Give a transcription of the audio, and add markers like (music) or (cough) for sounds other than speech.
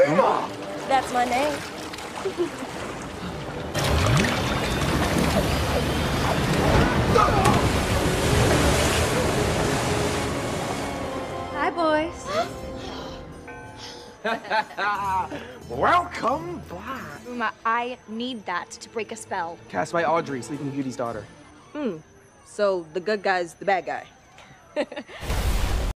That's my name. Hi, boys. (laughs) Welcome back. Uma, I need that to break a spell. Cast by Audrey, Sleeping Beauty's daughter. Hmm. So the good guy's the bad guy. (laughs)